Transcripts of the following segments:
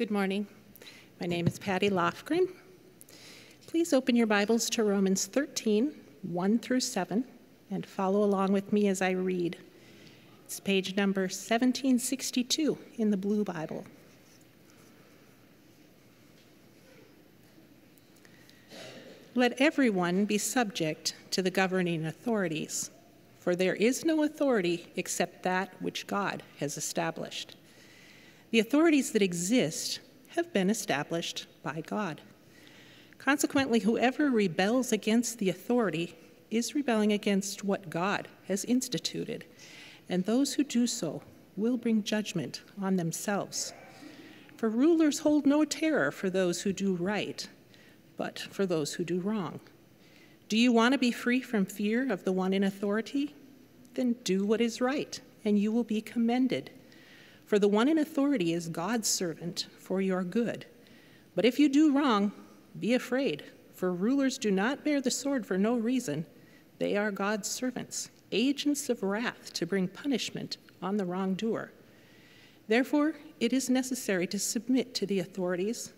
Good morning. My name is Patty Lofgren. Please open your Bibles to Romans 13, 1 through 7, and follow along with me as I read. It's page number 1762 in the Blue Bible. Let everyone be subject to the governing authorities, for there is no authority except that which God has established. The authorities that exist have been established by God. Consequently, whoever rebels against the authority is rebelling against what God has instituted, and those who do so will bring judgment on themselves. For rulers hold no terror for those who do right, but for those who do wrong. Do you want to be free from fear of the one in authority? Then do what is right, and you will be commended. For the one in authority is God's servant for your good. But if you do wrong, be afraid, for rulers do not bear the sword for no reason. They are God's servants, agents of wrath to bring punishment on the wrongdoer. Therefore, it is necessary to submit to the authorities,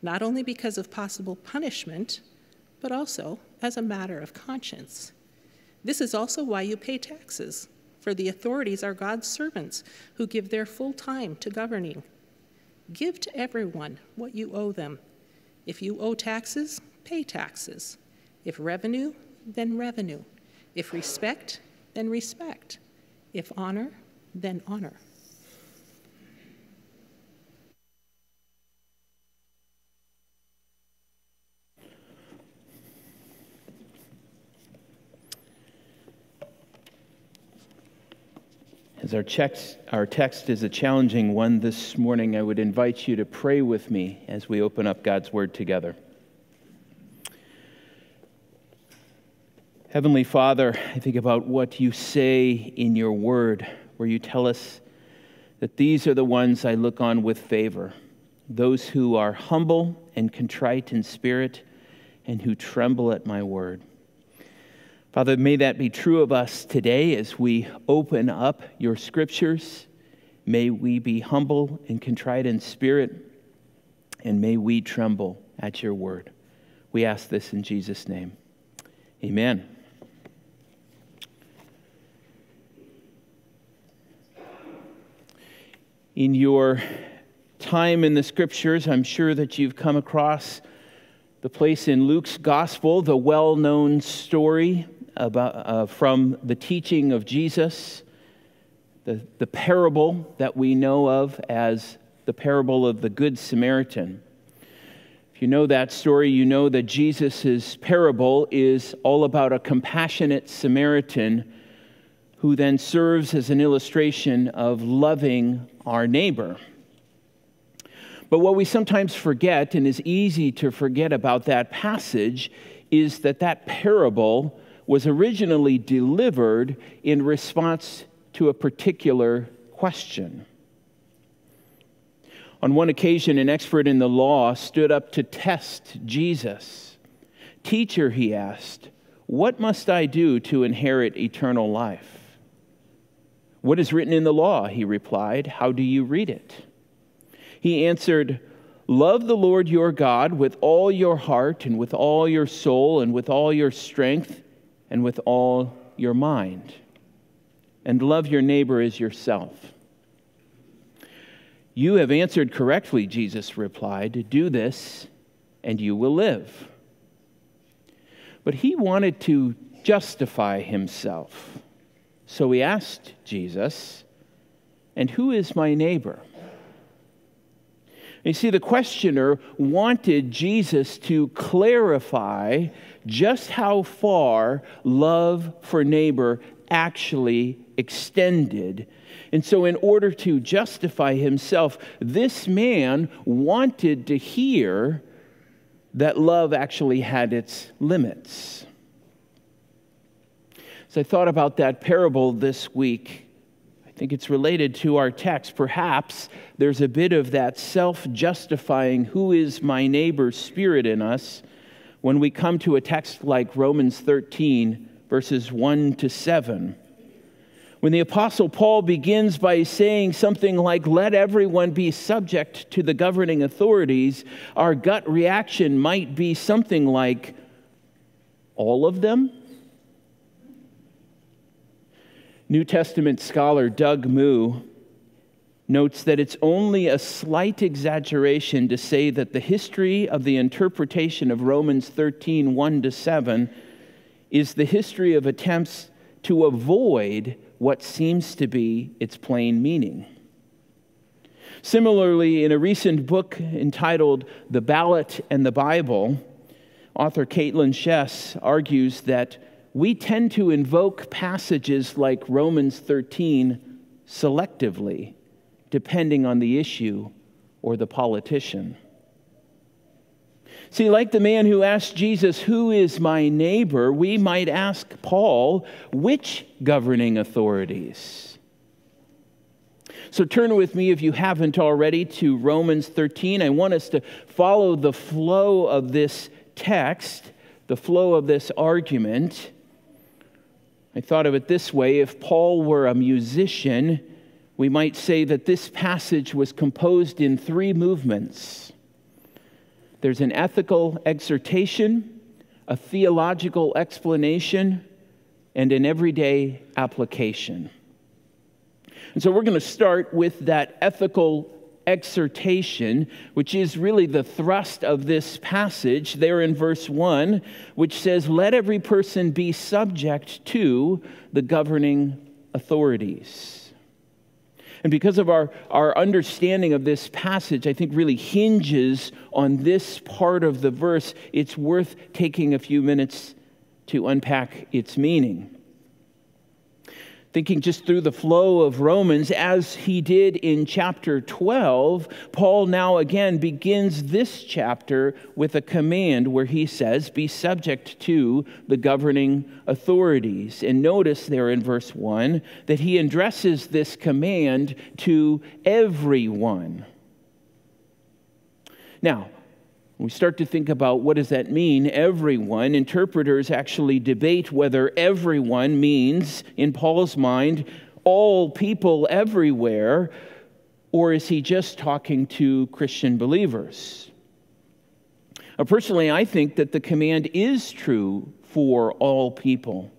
not only because of possible punishment, but also as a matter of conscience. This is also why you pay taxes for the authorities are God's servants who give their full time to governing. Give to everyone what you owe them. If you owe taxes, pay taxes. If revenue, then revenue. If respect, then respect. If honor, then honor. As our text, our text is a challenging one this morning, I would invite you to pray with me as we open up God's Word together. Heavenly Father, I think about what you say in your Word, where you tell us that these are the ones I look on with favor those who are humble and contrite in spirit and who tremble at my word. Father, may that be true of us today as we open up your scriptures. May we be humble and contrite in spirit, and may we tremble at your word. We ask this in Jesus' name. Amen. In your time in the scriptures, I'm sure that you've come across the place in Luke's gospel, the well known story about, uh, from the teaching of Jesus, the, the parable that we know of as the parable of the Good Samaritan. If you know that story, you know that Jesus' parable is all about a compassionate Samaritan who then serves as an illustration of loving our neighbor. But what we sometimes forget, and is easy to forget about that passage, is that that parable was originally delivered in response to a particular question. On one occasion, an expert in the law stood up to test Jesus. Teacher, he asked, what must I do to inherit eternal life? What is written in the law? He replied. How do you read it? He answered, Love the Lord your God with all your heart and with all your soul and with all your strength and with all your mind. And love your neighbor as yourself. You have answered correctly, Jesus replied. Do this, and you will live. But he wanted to justify himself. So he asked Jesus, And who is my neighbor? You see, the questioner wanted Jesus to clarify just how far love for neighbor actually extended. And so, in order to justify himself, this man wanted to hear that love actually had its limits. As I thought about that parable this week, think it's related to our text. Perhaps there's a bit of that self justifying, who is my neighbor spirit in us when we come to a text like Romans 13, verses 1 to 7. When the Apostle Paul begins by saying something like, Let everyone be subject to the governing authorities, our gut reaction might be something like, All of them? New Testament scholar Doug Moo notes that it's only a slight exaggeration to say that the history of the interpretation of Romans 13 1 to 7 is the history of attempts to avoid what seems to be its plain meaning. Similarly, in a recent book entitled The Ballot and the Bible, author Kaitlyn Schiess argues that we tend to invoke passages like Romans 13 selectively, depending on the issue or the politician. See, like the man who asked Jesus, Who is my neighbor? we might ask Paul, Which governing authorities? So turn with me, if you haven't already, to Romans 13. I want us to follow the flow of this text, the flow of this argument. I thought of it this way if Paul were a musician, we might say that this passage was composed in three movements there's an ethical exhortation, a theological explanation, and an everyday application. And so we're going to start with that ethical exhortation, which is really the thrust of this passage there in verse 1, which says, Let every person be subject to the governing authorities. And because of our, our understanding of this passage, I think really hinges on this part of the verse, it's worth taking a few minutes to unpack its meaning thinking just through the flow of Romans, as he did in chapter 12, Paul now again begins this chapter with a command where he says, Be subject to the governing authorities. And notice there in verse 1 that he addresses this command to everyone. Now, we start to think about what does that mean, everyone, interpreters actually debate whether everyone means, in Paul's mind, all people everywhere, or is he just talking to Christian believers? Now, personally, I think that the command is true for all people.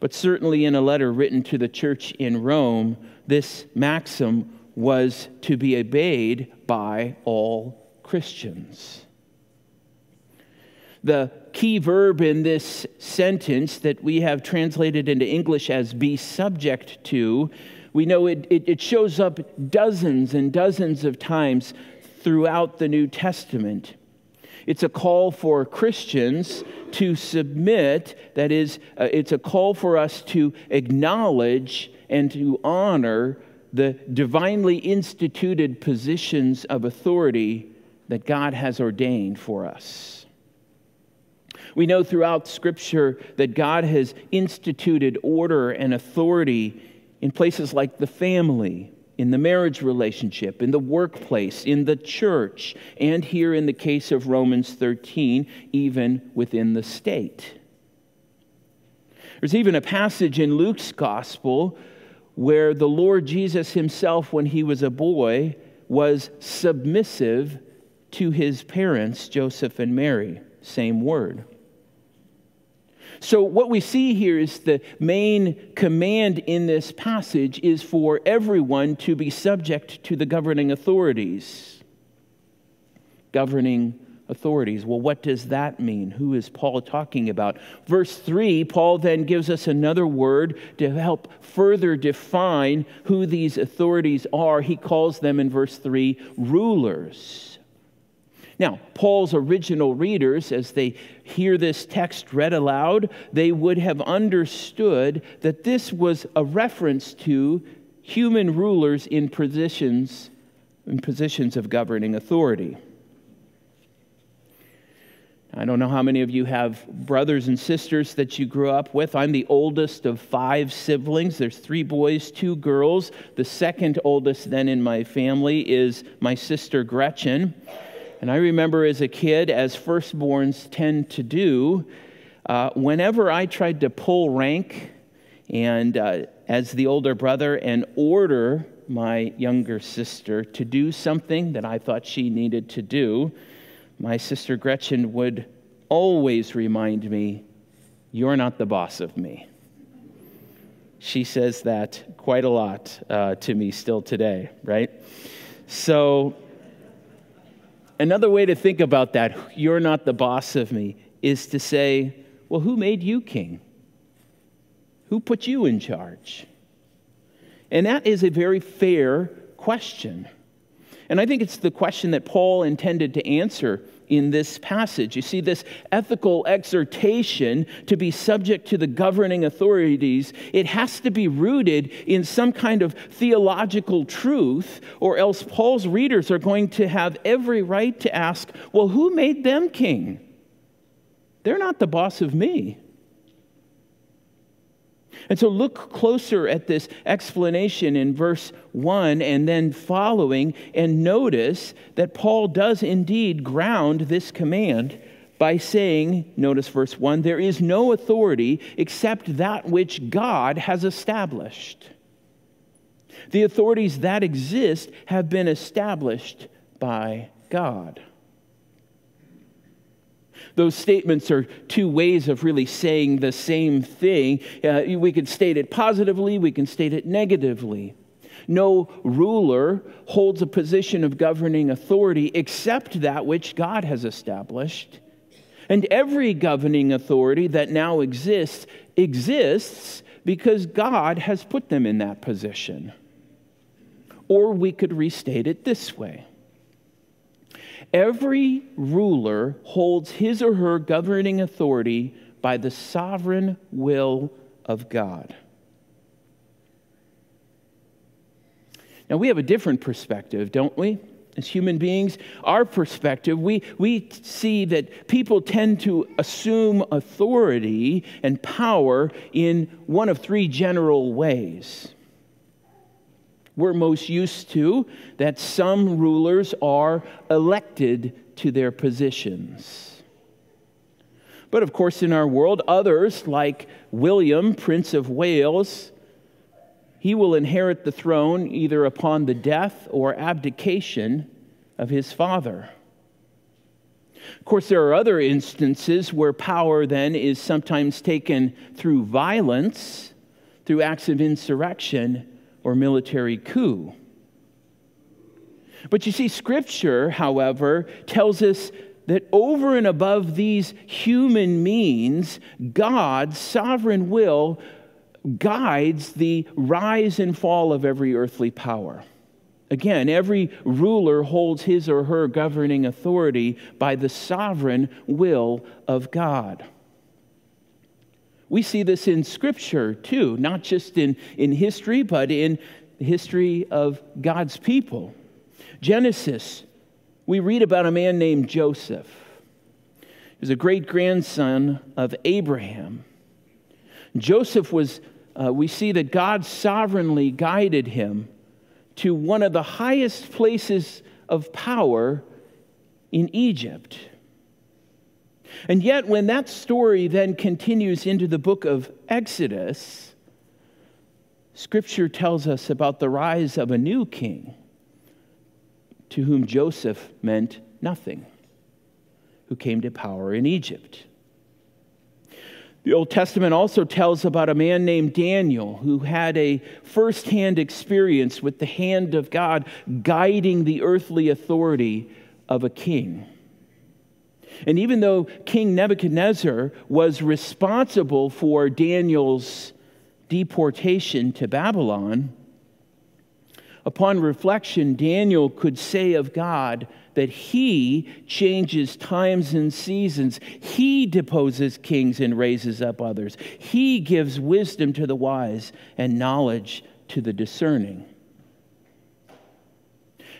But certainly in a letter written to the church in Rome, this maxim was to be obeyed by all Christians. The key verb in this sentence that we have translated into English as be subject to, we know it, it, it shows up dozens and dozens of times throughout the New Testament. It's a call for Christians to submit, that is, uh, it's a call for us to acknowledge and to honor the divinely instituted positions of authority that God has ordained for us. We know throughout Scripture that God has instituted order and authority in places like the family, in the marriage relationship, in the workplace, in the church, and here in the case of Romans 13, even within the state. There's even a passage in Luke's gospel where the Lord Jesus himself, when he was a boy, was submissive to his parents, Joseph and Mary. Same word. So, what we see here is the main command in this passage is for everyone to be subject to the governing authorities. Governing authorities. Well, what does that mean? Who is Paul talking about? Verse 3, Paul then gives us another word to help further define who these authorities are. He calls them in verse 3 rulers. Now, Paul's original readers, as they hear this text read aloud, they would have understood that this was a reference to human rulers in positions, in positions of governing authority. I don't know how many of you have brothers and sisters that you grew up with. I'm the oldest of five siblings. There's three boys, two girls. The second oldest, then, in my family is my sister Gretchen. And I remember as a kid, as firstborns tend to do, uh, whenever I tried to pull rank and uh, as the older brother and order my younger sister to do something that I thought she needed to do, my sister Gretchen would always remind me, You're not the boss of me. She says that quite a lot uh, to me still today, right? So, another way to think about that, you're not the boss of me, is to say, well, who made you king? Who put you in charge? And that is a very fair question. And I think it's the question that Paul intended to answer in this passage. You see, this ethical exhortation to be subject to the governing authorities, it has to be rooted in some kind of theological truth, or else Paul's readers are going to have every right to ask, well, who made them king? They're not the boss of me. And so look closer at this explanation in verse 1 and then following, and notice that Paul does indeed ground this command by saying, notice verse 1, there is no authority except that which God has established. The authorities that exist have been established by God. Those statements are two ways of really saying the same thing. Uh, we can state it positively, we can state it negatively. No ruler holds a position of governing authority except that which God has established. And every governing authority that now exists exists because God has put them in that position. Or we could restate it this way Every ruler holds his or her governing authority by the sovereign will of God. Now, we have a different perspective, don't we? As human beings, our perspective, we, we see that people tend to assume authority and power in one of three general ways we're most used to that some rulers are elected to their positions. But of course, in our world, others, like William, Prince of Wales, he will inherit the throne either upon the death or abdication of his father. Of course, there are other instances where power then is sometimes taken through violence, through acts of insurrection, or military coup. But you see, Scripture, however, tells us that over and above these human means, God's sovereign will guides the rise and fall of every earthly power. Again, every ruler holds his or her governing authority by the sovereign will of God. We see this in Scripture too, not just in, in history, but in the history of God's people. Genesis, we read about a man named Joseph. He was a great grandson of Abraham. Joseph was, uh, we see that God sovereignly guided him to one of the highest places of power in Egypt. And yet, when that story then continues into the book of Exodus, Scripture tells us about the rise of a new king to whom Joseph meant nothing, who came to power in Egypt. The Old Testament also tells about a man named Daniel who had a firsthand experience with the hand of God guiding the earthly authority of a king. And even though King Nebuchadnezzar was responsible for Daniel's deportation to Babylon, upon reflection, Daniel could say of God that he changes times and seasons. He deposes kings and raises up others. He gives wisdom to the wise and knowledge to the discerning.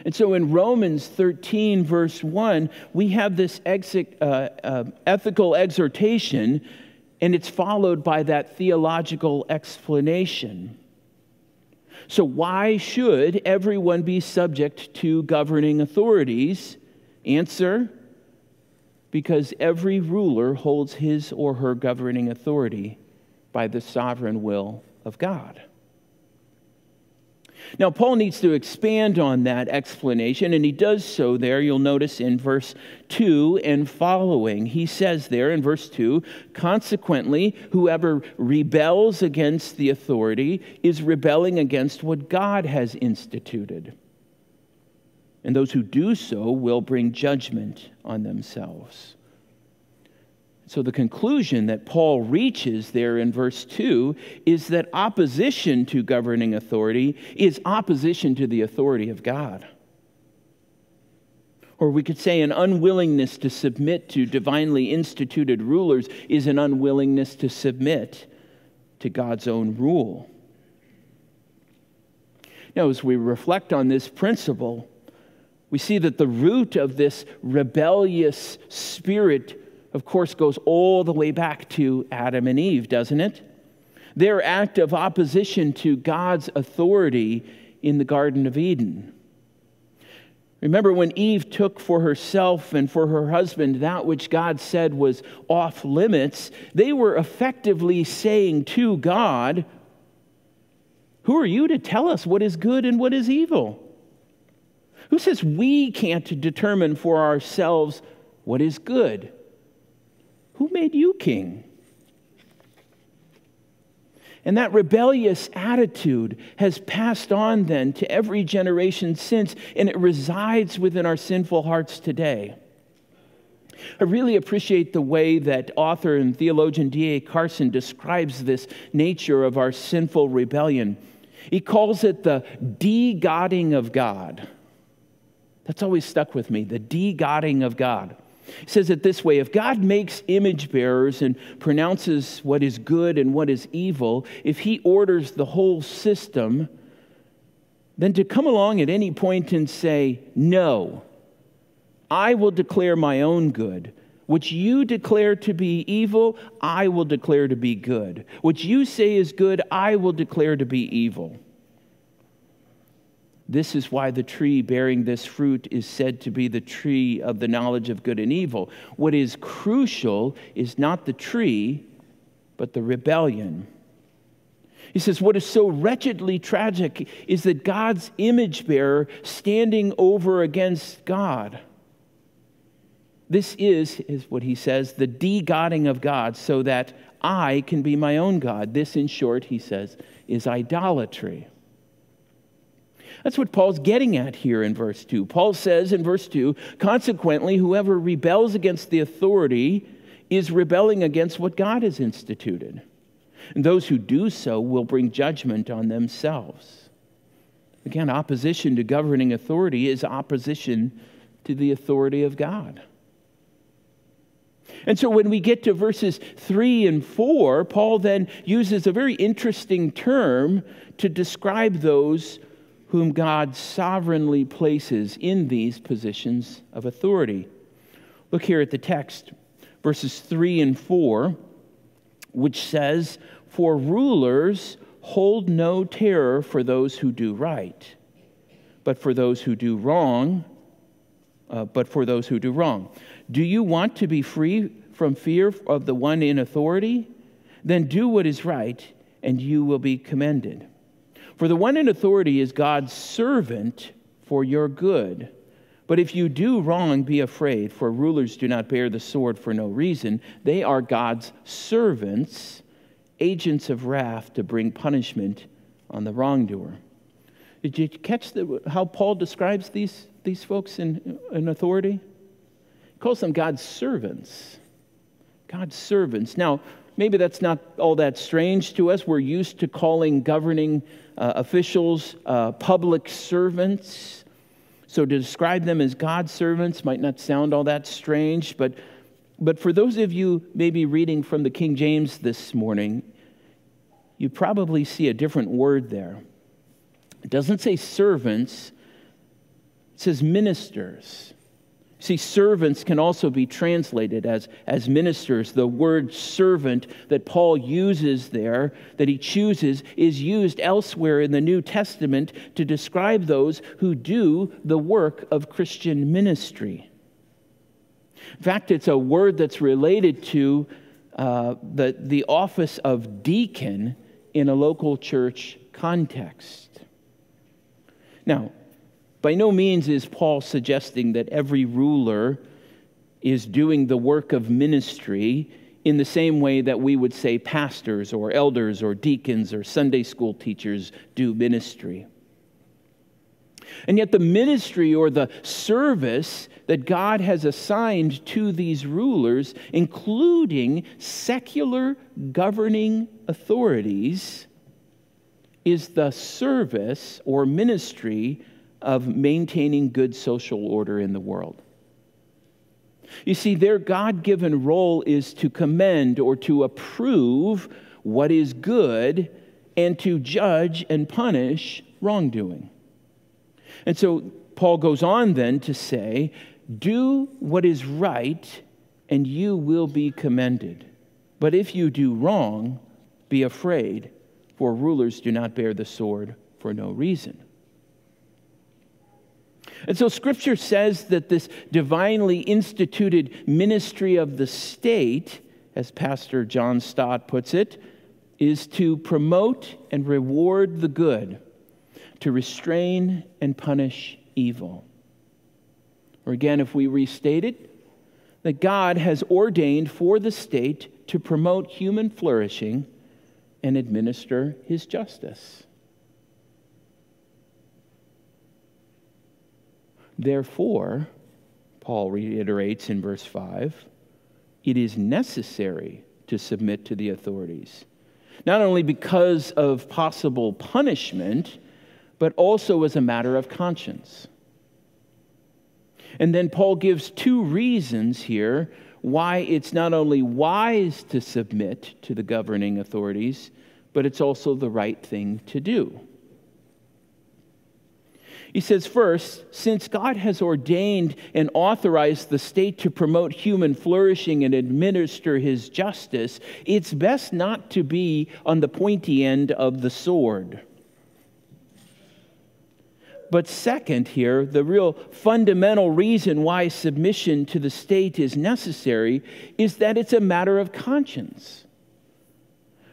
And so in Romans 13, verse 1, we have this uh, uh, ethical exhortation, and it's followed by that theological explanation. So, why should everyone be subject to governing authorities? Answer because every ruler holds his or her governing authority by the sovereign will of God. Now, Paul needs to expand on that explanation, and he does so there. You'll notice in verse 2 and following. He says there in verse 2 Consequently, whoever rebels against the authority is rebelling against what God has instituted. And those who do so will bring judgment on themselves. So, the conclusion that Paul reaches there in verse 2 is that opposition to governing authority is opposition to the authority of God. Or we could say an unwillingness to submit to divinely instituted rulers is an unwillingness to submit to God's own rule. Now, as we reflect on this principle, we see that the root of this rebellious spirit of course, goes all the way back to Adam and Eve, doesn't it? Their act of opposition to God's authority in the Garden of Eden. Remember when Eve took for herself and for her husband that which God said was off limits, they were effectively saying to God, Who are you to tell us what is good and what is evil? Who says we can't determine for ourselves what is good? Who made you king? And that rebellious attitude has passed on then to every generation since, and it resides within our sinful hearts today. I really appreciate the way that author and theologian D.A. Carson describes this nature of our sinful rebellion. He calls it the de-godding of God. That's always stuck with me, the de-godding of God. He says it this way if God makes image bearers and pronounces what is good and what is evil, if he orders the whole system, then to come along at any point and say, No, I will declare my own good. What you declare to be evil, I will declare to be good. What you say is good, I will declare to be evil. This is why the tree bearing this fruit is said to be the tree of the knowledge of good and evil. What is crucial is not the tree, but the rebellion. He says, What is so wretchedly tragic is that God's image bearer standing over against God. This is, is what he says, the de godding of God, so that I can be my own God. This, in short, he says, is idolatry. That's what Paul's getting at here in verse 2. Paul says in verse 2 consequently, whoever rebels against the authority is rebelling against what God has instituted. And those who do so will bring judgment on themselves. Again, opposition to governing authority is opposition to the authority of God. And so when we get to verses 3 and 4, Paul then uses a very interesting term to describe those whom God sovereignly places in these positions of authority. Look here at the text, verses 3 and 4, which says, For rulers hold no terror for those who do right, but for those who do wrong, uh, but for those who do wrong. Do you want to be free from fear of the one in authority? Then do what is right, and you will be commended. For the one in authority is God's servant for your good. But if you do wrong, be afraid, for rulers do not bear the sword for no reason. They are God's servants, agents of wrath to bring punishment on the wrongdoer. Did you catch the, how Paul describes these, these folks in, in authority? He calls them God's servants. God's servants. Now, maybe that's not all that strange to us. We're used to calling governing uh, officials uh, public servants. So to describe them as God's servants might not sound all that strange, but, but for those of you maybe reading from the King James this morning, you probably see a different word there. It doesn't say servants, it says ministers. See, servants can also be translated as, as ministers. The word servant that Paul uses there, that he chooses, is used elsewhere in the New Testament to describe those who do the work of Christian ministry. In fact, it's a word that's related to uh, the, the office of deacon in a local church context. Now, by no means is Paul suggesting that every ruler is doing the work of ministry in the same way that we would say pastors or elders or deacons or Sunday school teachers do ministry. And yet, the ministry or the service that God has assigned to these rulers, including secular governing authorities, is the service or ministry of maintaining good social order in the world. You see, their God given role is to commend or to approve what is good and to judge and punish wrongdoing. And so Paul goes on then to say, Do what is right, and you will be commended. But if you do wrong, be afraid, for rulers do not bear the sword for no reason. And so scripture says that this divinely instituted ministry of the state, as Pastor John Stott puts it, is to promote and reward the good, to restrain and punish evil. Or again, if we restate it, that God has ordained for the state to promote human flourishing and administer his justice. Therefore, Paul reiterates in verse 5 it is necessary to submit to the authorities, not only because of possible punishment, but also as a matter of conscience. And then Paul gives two reasons here why it's not only wise to submit to the governing authorities, but it's also the right thing to do. He says, first, since God has ordained and authorized the state to promote human flourishing and administer his justice, it's best not to be on the pointy end of the sword. But second, here, the real fundamental reason why submission to the state is necessary is that it's a matter of conscience.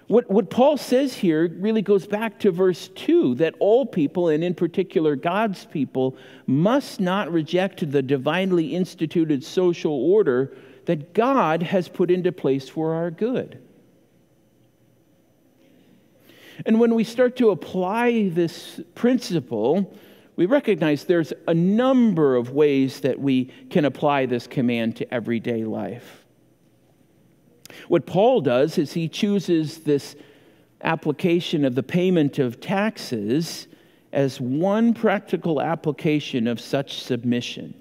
What, what Paul says here really goes back to verse 2 that all people, and in particular God's people, must not reject the divinely instituted social order that God has put into place for our good. And when we start to apply this principle, we recognize there's a number of ways that we can apply this command to everyday life. What Paul does is he chooses this application of the payment of taxes as one practical application of such submission.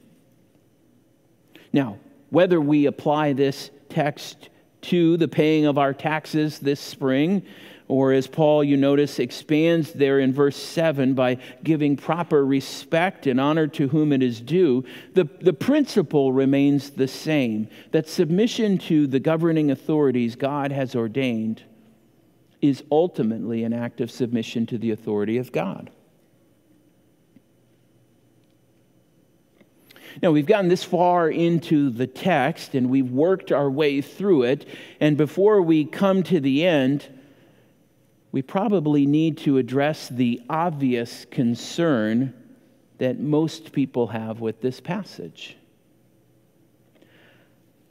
Now, whether we apply this text to the paying of our taxes this spring or as Paul, you notice, expands there in verse 7 by giving proper respect and honor to whom it is due, the, the principle remains the same that submission to the governing authorities God has ordained is ultimately an act of submission to the authority of God. Now, we've gotten this far into the text and we've worked our way through it. And before we come to the end, we probably need to address the obvious concern that most people have with this passage.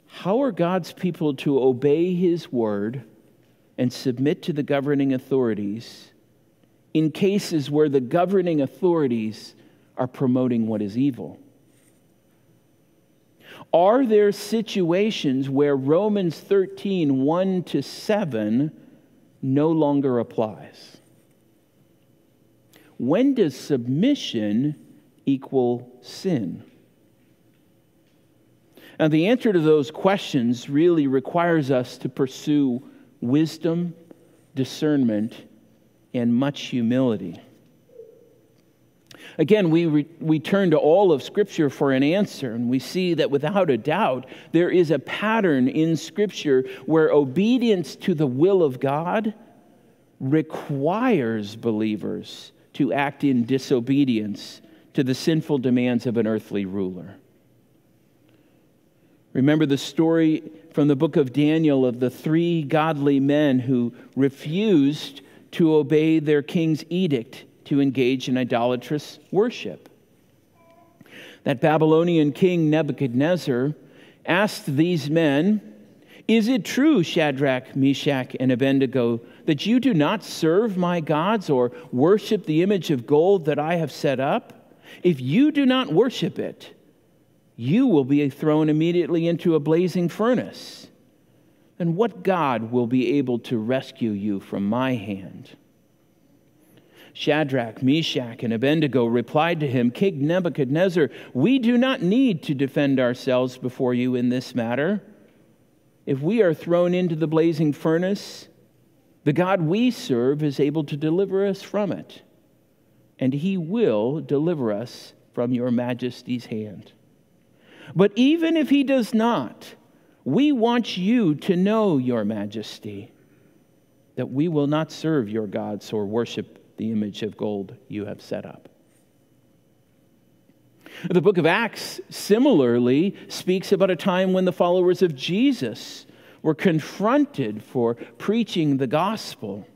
How are God's people to obey His word and submit to the governing authorities in cases where the governing authorities are promoting what is evil? Are there situations where Romans 13, 1 to 7 no longer applies. When does submission equal sin? Now, the answer to those questions really requires us to pursue wisdom, discernment, and much humility. Again, we, re- we turn to all of Scripture for an answer, and we see that without a doubt, there is a pattern in Scripture where obedience to the will of God requires believers to act in disobedience to the sinful demands of an earthly ruler. Remember the story from the book of Daniel of the three godly men who refused to obey their king's edict to engage in idolatrous worship. That Babylonian king Nebuchadnezzar asked these men, Is it true, Shadrach, Meshach, and Abednego, that you do not serve my gods or worship the image of gold that I have set up? If you do not worship it, you will be thrown immediately into a blazing furnace. And what God will be able to rescue you from my hand? Shadrach, Meshach, and Abednego replied to him, King Nebuchadnezzar, we do not need to defend ourselves before you in this matter. If we are thrown into the blazing furnace, the God we serve is able to deliver us from it, and he will deliver us from your majesty's hand. But even if he does not, we want you to know, your majesty, that we will not serve your gods or worship the image of gold you have set up. The book of Acts similarly speaks about a time when the followers of Jesus were confronted for preaching the gospel.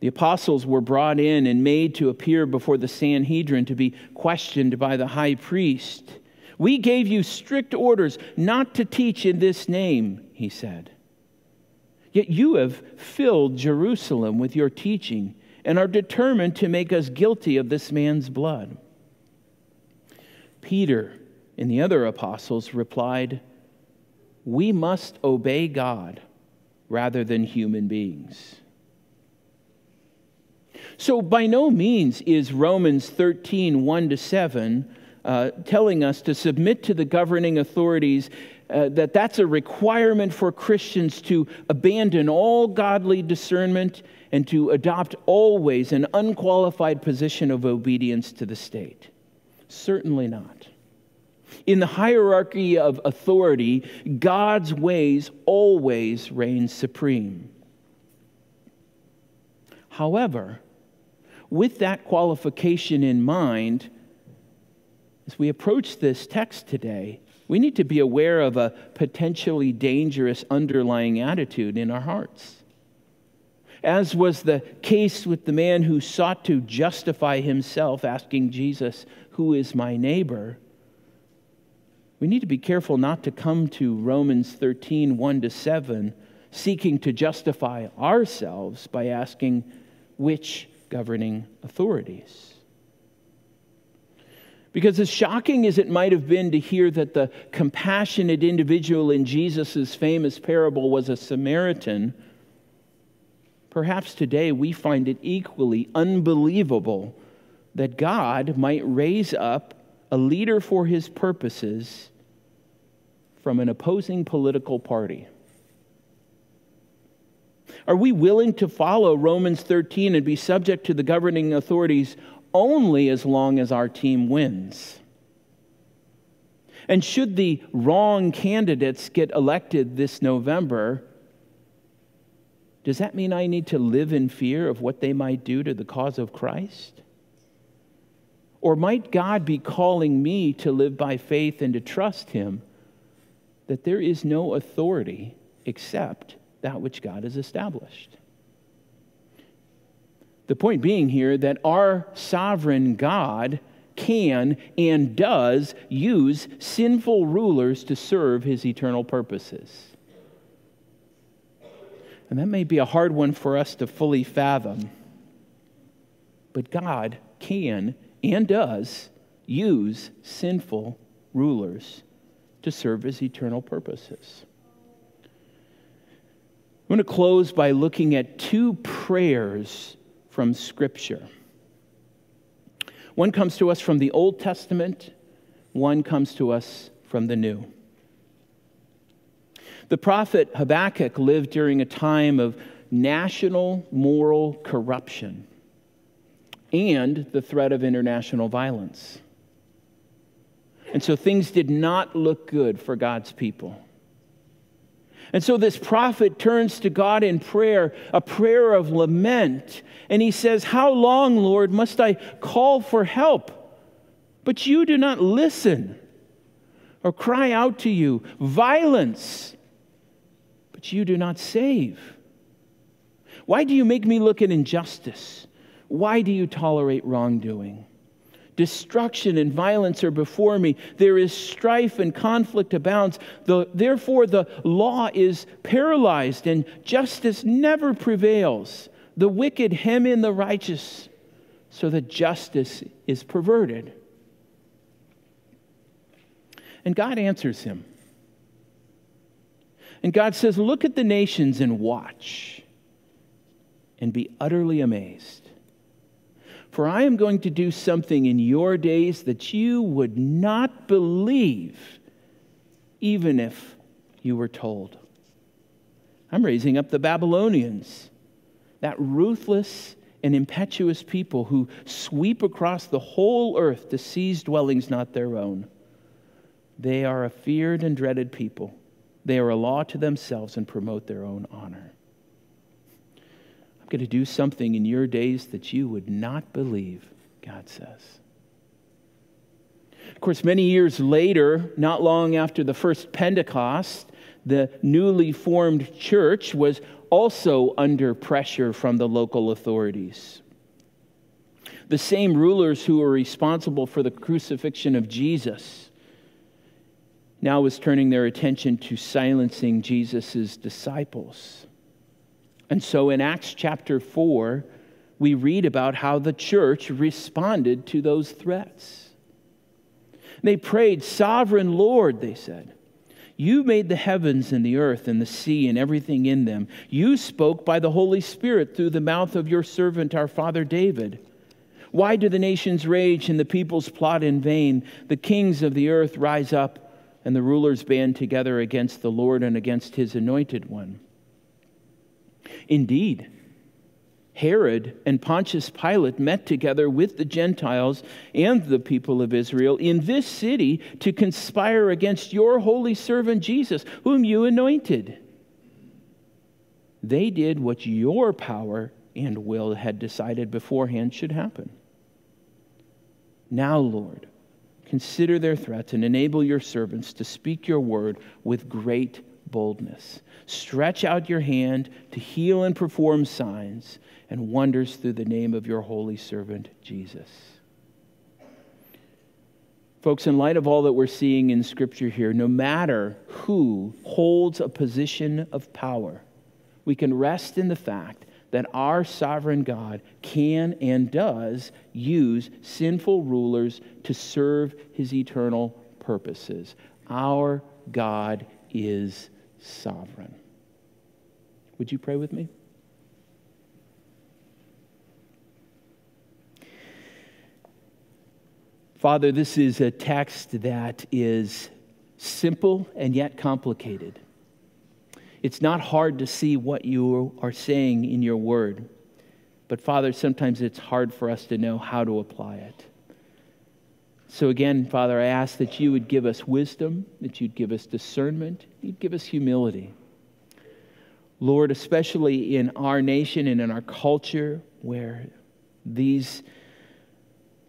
The apostles were brought in and made to appear before the Sanhedrin to be questioned by the high priest. We gave you strict orders not to teach in this name, he said. Yet you have filled Jerusalem with your teaching and are determined to make us guilty of this man's blood. Peter and the other apostles replied, We must obey God rather than human beings. So, by no means is Romans 13 1 to 7 uh, telling us to submit to the governing authorities uh, that that's a requirement for Christians to abandon all godly discernment and to adopt always an unqualified position of obedience to the state. Certainly not. In the hierarchy of authority, God's ways always reign supreme. However, with that qualification in mind, as we approach this text today, we need to be aware of a potentially dangerous underlying attitude in our hearts. As was the case with the man who sought to justify himself, asking Jesus, Who is my neighbor? We need to be careful not to come to Romans 13, 1 to 7, seeking to justify ourselves by asking, Which governing authorities? Because, as shocking as it might have been to hear that the compassionate individual in Jesus' famous parable was a Samaritan, perhaps today we find it equally unbelievable that God might raise up a leader for his purposes from an opposing political party. Are we willing to follow Romans 13 and be subject to the governing authorities only as long as our team wins. And should the wrong candidates get elected this November, does that mean I need to live in fear of what they might do to the cause of Christ? Or might God be calling me to live by faith and to trust Him that there is no authority except that which God has established? The point being here that our sovereign God can and does use sinful rulers to serve his eternal purposes. And that may be a hard one for us to fully fathom. But God can and does use sinful rulers to serve his eternal purposes. I'm going to close by looking at two prayers from Scripture. One comes to us from the Old Testament, one comes to us from the New. The prophet Habakkuk lived during a time of national moral corruption and the threat of international violence. And so things did not look good for God's people. And so this prophet turns to God in prayer, a prayer of lament. And he says, How long, Lord, must I call for help? But you do not listen or cry out to you, violence, but you do not save. Why do you make me look at injustice Why do you tolerate wrongdoing? Destruction and violence are before me. There is strife and conflict abounds. The, therefore, the law is paralyzed and justice never prevails. The wicked hem in the righteous, so that justice is perverted. And God answers him. And God says, Look at the nations and watch, and be utterly amazed. For I am going to do something in your days that you would not believe, even if you were told. I'm raising up the Babylonians, that ruthless and impetuous people who sweep across the whole earth to seize dwellings not their own. They are a feared and dreaded people. They are a law to themselves and promote their own honor going to do something in your days that you would not believe, God says. Of course, many years later, not long after the first Pentecost, the newly formed church was also under pressure from the local authorities. The same rulers who were responsible for the crucifixion of Jesus now was turning their attention to silencing Jesus' disciples. And so in Acts chapter 4, we read about how the church responded to those threats. They prayed, Sovereign Lord, they said. You made the heavens and the earth and the sea and everything in them. You spoke by the Holy Spirit through the mouth of your servant, our father David. Why do the nations rage and the peoples plot in vain? The kings of the earth rise up and the rulers band together against the Lord and against his anointed one. Indeed, Herod and Pontius Pilate met together with the Gentiles and the people of Israel in this city to conspire against your holy servant Jesus, whom you anointed. They did what your power and will had decided beforehand should happen. Now, Lord, consider their threats and enable your servants to speak your word with great boldness. Stretch out your hand to heal and perform signs and wonders through the name of your holy servant, Jesus. Folks, in light of all that we're seeing in Scripture here, no matter who holds a position of power, we can rest in the fact that our sovereign God can and does use sinful rulers to serve his eternal purposes. Our God is sovereign. Would you pray with me? Father, this is a text that is simple and yet complicated. It's not hard to see what you are saying in your word, but Father, sometimes it's hard for us to know how to apply it. So, again, Father, I ask that you would give us wisdom, that you'd give us discernment, you'd give us humility. Lord, especially in our nation and in our culture where these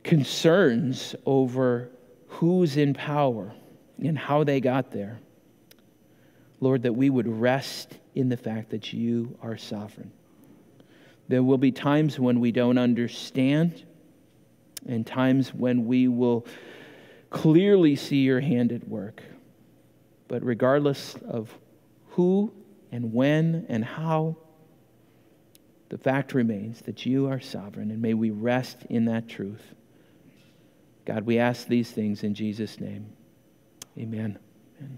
concerns over who's in power and how they got there, Lord, that we would rest in the fact that you are sovereign. There will be times when we don't understand and times when we will clearly see your hand at work. But regardless of who and when and how, the fact remains that you are sovereign, and may we rest in that truth. God, we ask these things in Jesus' name. Amen. Amen.